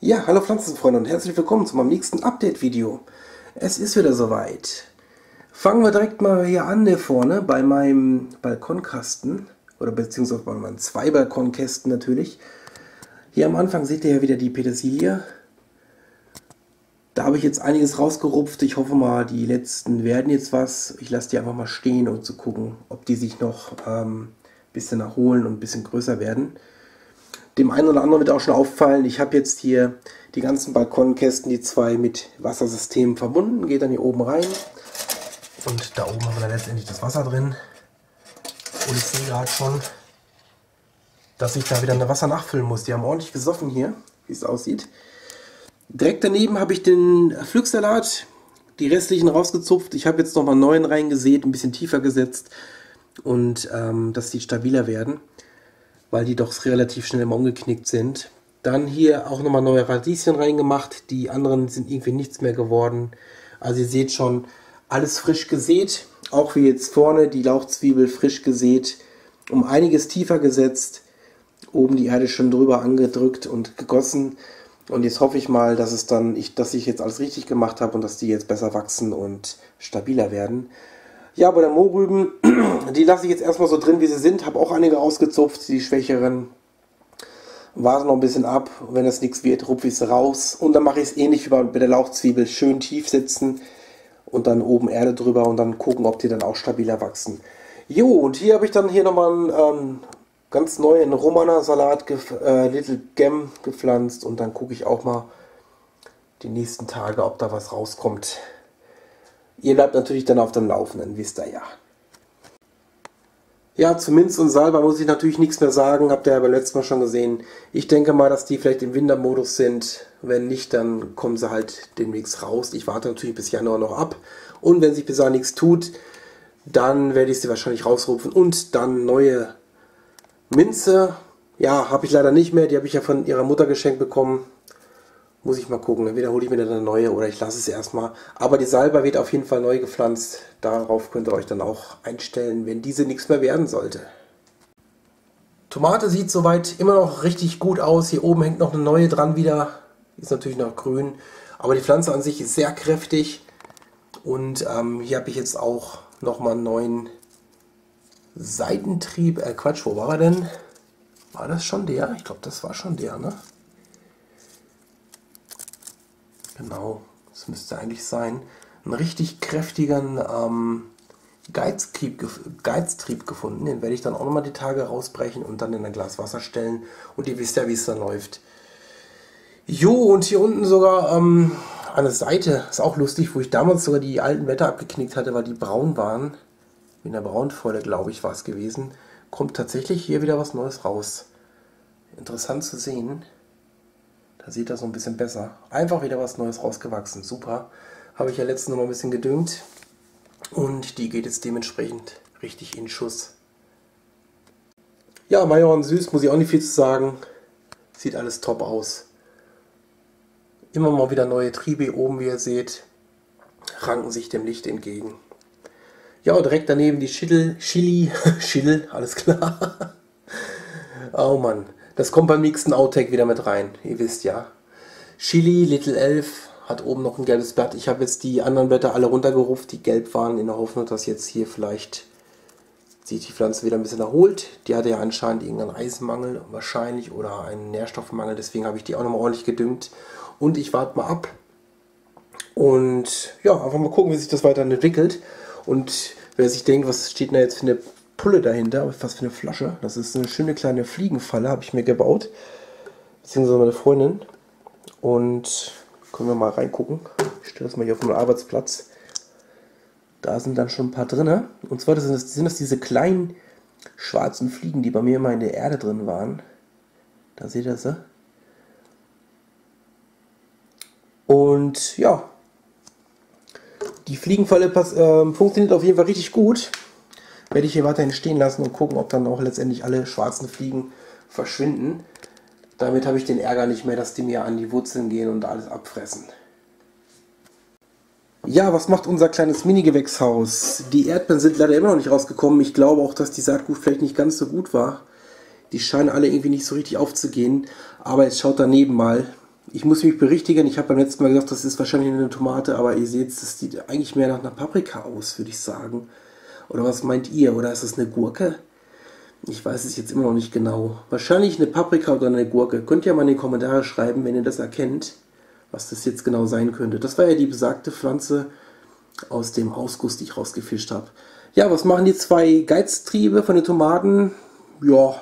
Ja, hallo Pflanzenfreunde und herzlich willkommen zu meinem nächsten Update-Video. Es ist wieder soweit. Fangen wir direkt mal hier an hier vorne bei meinem Balkonkasten oder beziehungsweise bei meinen zwei Balkonkästen natürlich. Hier am Anfang seht ihr ja wieder die Petersilie. Da habe ich jetzt einiges rausgerupft. Ich hoffe mal, die letzten werden jetzt was. Ich lasse die einfach mal stehen, um zu gucken, ob die sich noch ähm, ein bisschen erholen und ein bisschen größer werden. Dem einen oder anderen wird auch schon auffallen, ich habe jetzt hier die ganzen Balkonkästen, die zwei mit Wassersystemen verbunden. Geht dann hier oben rein. Und da oben haben wir dann letztendlich das Wasser drin. Und ich sehe gerade schon, dass ich da wieder eine Wasser nachfüllen muss. Die haben ordentlich gesoffen hier, wie es aussieht. Direkt daneben habe ich den Pflücksalat, die restlichen rausgezupft. Ich habe jetzt nochmal neuen reingesät, ein bisschen tiefer gesetzt und ähm, dass die stabiler werden weil die doch relativ schnell immer umgeknickt sind. Dann hier auch nochmal neue Radieschen reingemacht. Die anderen sind irgendwie nichts mehr geworden. Also ihr seht schon, alles frisch gesät. Auch wie jetzt vorne die Lauchzwiebel frisch gesät. Um einiges tiefer gesetzt. Oben die Erde schon drüber angedrückt und gegossen. Und jetzt hoffe ich mal, dass es dann, ich, dass ich jetzt alles richtig gemacht habe und dass die jetzt besser wachsen und stabiler werden. Ja, bei der Mohrrüben, die lasse ich jetzt erstmal so drin, wie sie sind. Habe auch einige ausgezupft, die schwächeren. Warte noch ein bisschen ab. Wenn das nichts wird, rupfe ich sie raus. Und dann mache ich es ähnlich wie bei der Lauchzwiebel. Schön tief sitzen und dann oben Erde drüber und dann gucken, ob die dann auch stabiler wachsen. Jo, und hier habe ich dann hier nochmal einen ähm, ganz neuen Romana-Salat, äh, Little Gem gepflanzt. Und dann gucke ich auch mal die nächsten Tage, ob da was rauskommt. Ihr bleibt natürlich dann auf dem Laufenden, wisst ihr ja. Ja, zu Minz und Salba muss ich natürlich nichts mehr sagen, habt ihr ja beim letzten Mal schon gesehen. Ich denke mal, dass die vielleicht im Wintermodus sind. Wenn nicht, dann kommen sie halt demnächst raus. Ich warte natürlich bis Januar noch ab. Und wenn sich bis dahin nichts tut, dann werde ich sie wahrscheinlich rausrufen. Und dann neue Minze. Ja, habe ich leider nicht mehr. Die habe ich ja von ihrer Mutter geschenkt bekommen. Muss ich mal gucken. Entweder hole ich mir dann eine neue oder ich lasse es erstmal. Aber die Salba wird auf jeden Fall neu gepflanzt. Darauf könnt ihr euch dann auch einstellen, wenn diese nichts mehr werden sollte. Tomate sieht soweit immer noch richtig gut aus. Hier oben hängt noch eine neue dran wieder. Ist natürlich noch grün. Aber die Pflanze an sich ist sehr kräftig. Und ähm, hier habe ich jetzt auch nochmal einen neuen Seitentrieb. Äh, Quatsch, wo war er denn? War das schon der? Ich glaube, das war schon der, ne? Genau, das müsste eigentlich sein. Einen richtig kräftigen ähm, Geiztrieb, Geiztrieb gefunden. Den werde ich dann auch nochmal die Tage rausbrechen und dann in ein Glas Wasser stellen. Und ihr wisst ja, wie es dann läuft. Jo, und hier unten sogar ähm, eine Seite, ist auch lustig, wo ich damals sogar die alten Wetter abgeknickt hatte, weil die braun waren. In der Braunfäule, glaube ich, war es gewesen. Kommt tatsächlich hier wieder was Neues raus. Interessant zu sehen. Da sieht das so ein bisschen besser. Einfach wieder was Neues rausgewachsen. Super. Habe ich ja letztens noch mal ein bisschen gedüngt. Und die geht jetzt dementsprechend richtig in Schuss. Ja, Majoran Süß muss ich auch nicht viel zu sagen. Sieht alles top aus. Immer mal wieder neue Triebe oben, wie ihr seht. Ranken sich dem Licht entgegen. Ja, direkt daneben die Schittel, Chili, Schittel, alles klar. oh Mann, das kommt beim nächsten Outtake wieder mit rein. Ihr wisst ja. Chili, Little Elf hat oben noch ein gelbes Blatt. Ich habe jetzt die anderen Blätter alle runtergerufen, die gelb waren, in der Hoffnung, dass jetzt hier vielleicht sich die Pflanze wieder ein bisschen erholt. Die hatte ja anscheinend irgendeinen Eisenmangel wahrscheinlich oder einen Nährstoffmangel. Deswegen habe ich die auch nochmal ordentlich gedüngt. Und ich warte mal ab. Und ja, einfach mal gucken, wie sich das weiterhin entwickelt. Und wer sich denkt, was steht da jetzt für eine Pulle dahinter, was für eine Flasche. Das ist eine schöne kleine Fliegenfalle, habe ich mir gebaut. Beziehungsweise meine Freundin. Und können wir mal reingucken. Ich stelle das mal hier auf meinen Arbeitsplatz. Da sind dann schon ein paar drin. Und zwar sind das, sind das diese kleinen schwarzen Fliegen, die bei mir immer in der Erde drin waren. Da seht ihr sie. Und ja, die Fliegenfalle äh, funktioniert auf jeden Fall richtig gut werde ich hier weiterhin stehen lassen und gucken, ob dann auch letztendlich alle schwarzen Fliegen verschwinden. Damit habe ich den Ärger nicht mehr, dass die mir an die Wurzeln gehen und alles abfressen. Ja, was macht unser kleines Mini-Gewächshaus? Die Erdbeeren sind leider immer noch nicht rausgekommen. Ich glaube auch, dass die Saatgut vielleicht nicht ganz so gut war. Die scheinen alle irgendwie nicht so richtig aufzugehen. Aber jetzt schaut daneben mal. Ich muss mich berichtigen. Ich habe beim letzten Mal gesagt, das ist wahrscheinlich eine Tomate. Aber ihr seht, das sieht eigentlich mehr nach einer Paprika aus, würde ich sagen. Oder was meint ihr? Oder ist das eine Gurke? Ich weiß es jetzt immer noch nicht genau. Wahrscheinlich eine Paprika oder eine Gurke. Könnt ihr mal in die Kommentare schreiben, wenn ihr das erkennt was das jetzt genau sein könnte. Das war ja die besagte Pflanze aus dem Ausguss, die ich rausgefischt habe. Ja, was machen die zwei Geiztriebe von den Tomaten? Ja,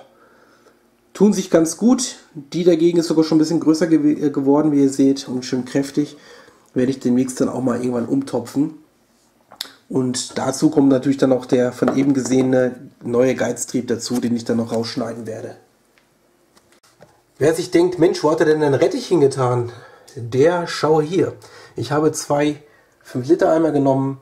tun sich ganz gut. Die dagegen ist sogar schon ein bisschen größer ge äh, geworden, wie ihr seht, und schön kräftig. Werde ich demnächst dann auch mal irgendwann umtopfen. Und dazu kommt natürlich dann auch der von eben gesehene neue Geiztrieb dazu, den ich dann noch rausschneiden werde. Wer sich denkt, Mensch, wo hat er denn einen Rettich hingetan? der schaue hier. Ich habe zwei 5 Liter Eimer genommen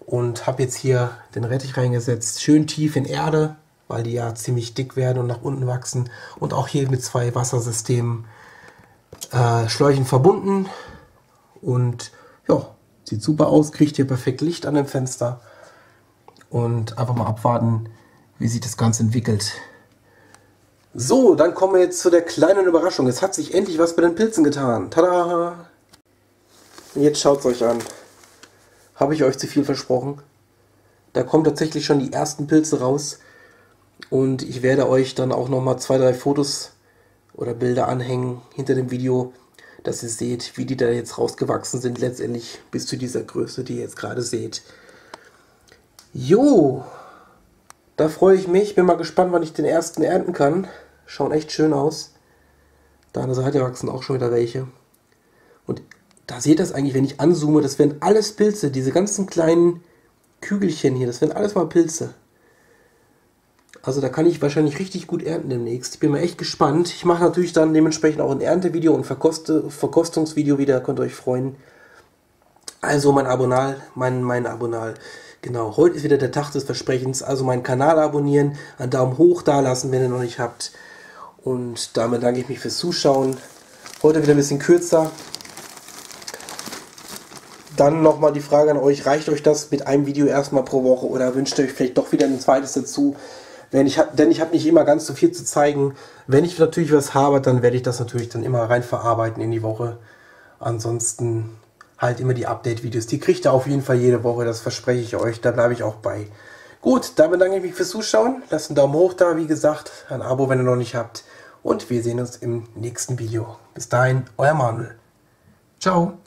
und habe jetzt hier den Rettich reingesetzt, schön tief in Erde, weil die ja ziemlich dick werden und nach unten wachsen und auch hier mit zwei Wassersystemen äh, Schläuchen verbunden und ja, sieht super aus, kriegt hier perfekt Licht an dem Fenster und einfach mal abwarten, wie sich das Ganze entwickelt. So, dann kommen wir jetzt zu der kleinen Überraschung. Es hat sich endlich was bei den Pilzen getan. Tada! Jetzt schaut es euch an. Habe ich euch zu viel versprochen? Da kommen tatsächlich schon die ersten Pilze raus. Und ich werde euch dann auch nochmal zwei, drei Fotos oder Bilder anhängen hinter dem Video, dass ihr seht, wie die da jetzt rausgewachsen sind, letztendlich bis zu dieser Größe, die ihr jetzt gerade seht. Jo, da freue ich mich. Bin mal gespannt, wann ich den ersten ernten kann. Schauen echt schön aus. Da an der Seite wachsen auch schon wieder welche. Und da seht ihr das eigentlich, wenn ich anzoome, das werden alles Pilze. Diese ganzen kleinen Kügelchen hier, das werden alles mal Pilze. Also da kann ich wahrscheinlich richtig gut ernten demnächst. Ich bin mal echt gespannt. Ich mache natürlich dann dementsprechend auch ein Erntevideo und Verkoste, Verkostungsvideo wieder. Könnt ihr euch freuen. Also mein Abonal, mein, mein Abonal. Genau, heute ist wieder der Tag des Versprechens. Also meinen Kanal abonnieren, einen Daumen hoch da lassen, wenn ihr noch nicht habt. Und damit danke ich mich fürs Zuschauen. Heute wieder ein bisschen kürzer. Dann nochmal die Frage an euch, reicht euch das mit einem Video erstmal pro Woche oder wünscht ihr euch vielleicht doch wieder ein zweites dazu? Denn ich habe nicht immer ganz so viel zu zeigen. Wenn ich natürlich was habe, dann werde ich das natürlich dann immer rein verarbeiten in die Woche. Ansonsten halt immer die Update-Videos. Die kriegt ihr auf jeden Fall jede Woche, das verspreche ich euch. Da bleibe ich auch bei. Gut, dann bedanke ich mich fürs Zuschauen. Lasst einen Daumen hoch da, wie gesagt. Ein Abo, wenn ihr noch nicht habt. Und wir sehen uns im nächsten Video. Bis dahin, euer Manuel. Ciao.